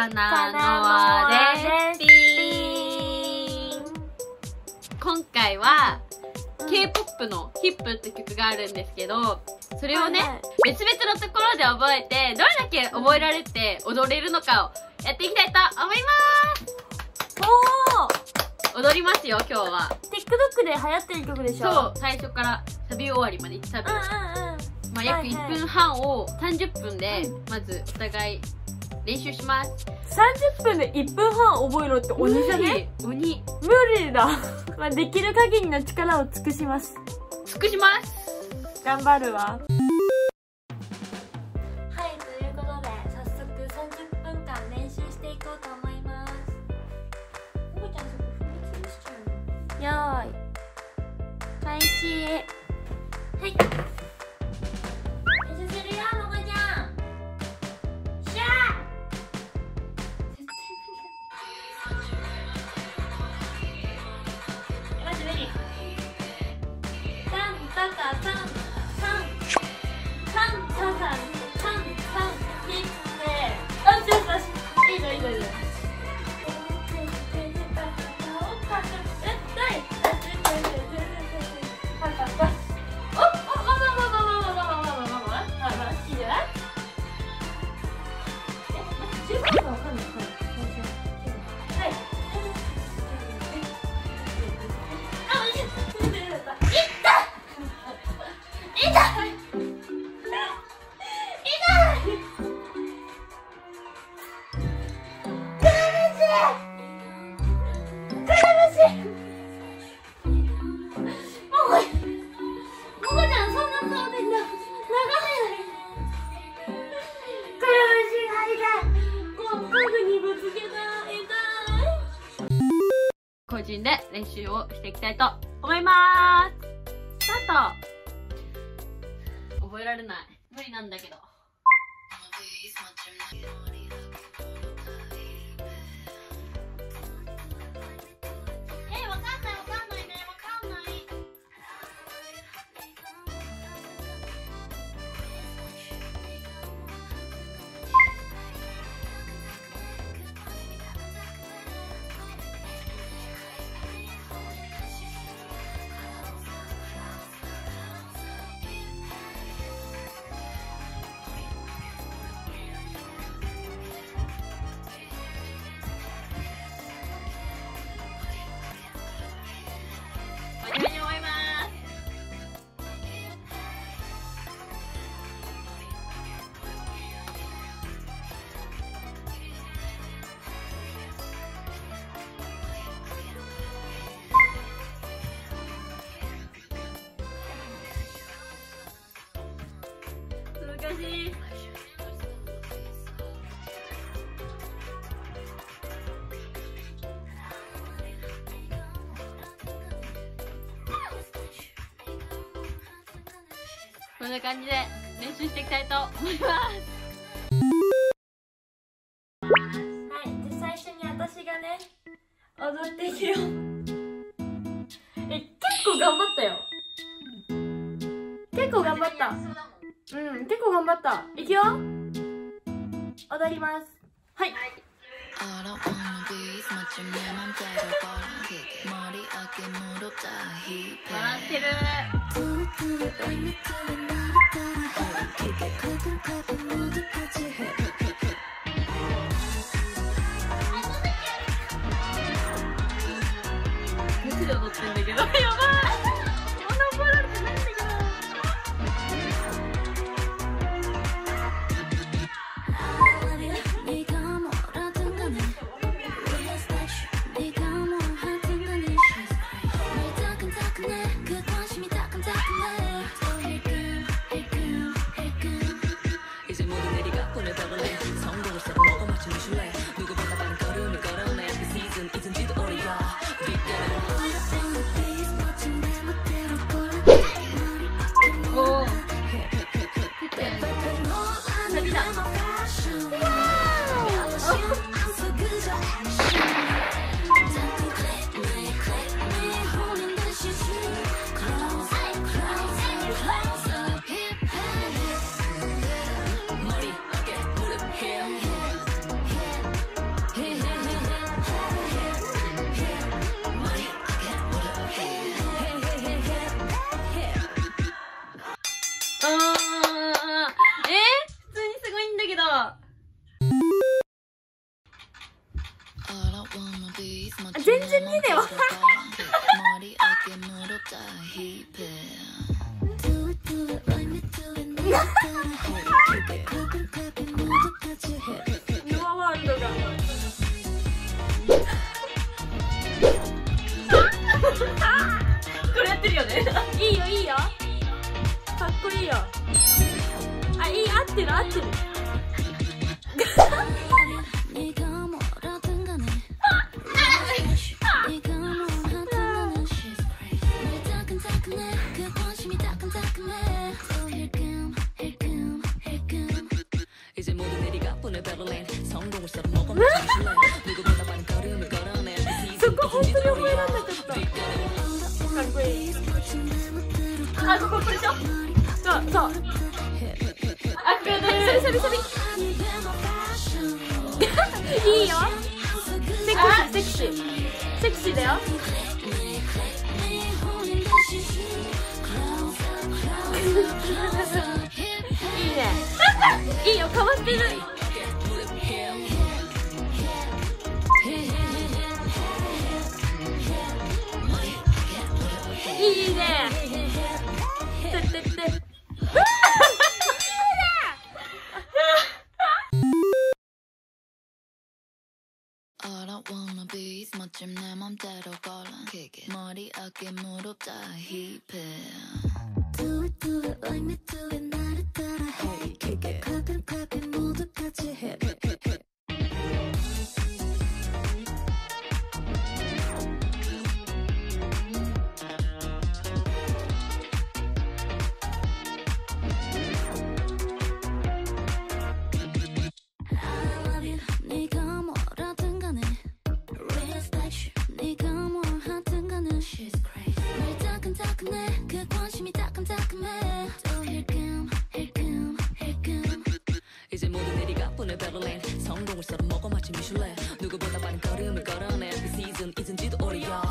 カナノアレシピ今回は K-POP のヒップって曲があるんですけどそれをね、別々のところで覚えてどれだけ覚えられて踊れるのかをやっていきたいと思います。踊りますよ今日は。TikTok で流行ってる曲でしょ？そう最初からサビ終わりまで多分、うんうんうん。まあ、約はいはい。1分半を30分でうまずお互い練習します。30分で1分半覚えろって鬼じゃね？無理鬼。無理だ。まあできる限りの力を尽くします。尽くします。頑張るわ。はいということで早速30分間練習していこうと思います。もこちゃんそこ踏み潰しちゃうよーい開始。はい Yeah! 個人で練習をしていきたいと思います。スタート覚えられない。無理なんだけど。しいこんな感じで練習していきたいと思います。はい、じゃあ最初に私がね踊っていくよ。え結構頑張ったよ。結構頑張った。うん結構頑張った。いくよ。踊ります。はい。wanna be 마치 全然見ねえわ かっこい。い。あこここれでしょそうそうあこれでサビサビい。い。よセクシーセクシーセクシーだよい。い。ねい。い。よかわしてる be is 멋짐 내 맘대로 걸어 머리 어깨 무릎 다 힙해 Do it do it like me do it 보내 베를린 성공을 썰어 먹어 마치 미슐랭 누구보다 빠른 걸음을 걸어내. 그 시즌 잊은지도 오래야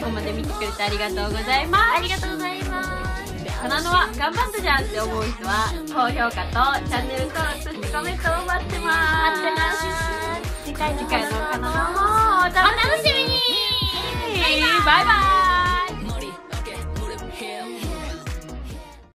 最後まで見てくれてありがとうございます。ありがとうございます。花野は頑張ったじゃんって思う人は高評価とチャンネル登録そしてコメントを待ってます。待ってます次回の花野もお楽しみに。バイバイ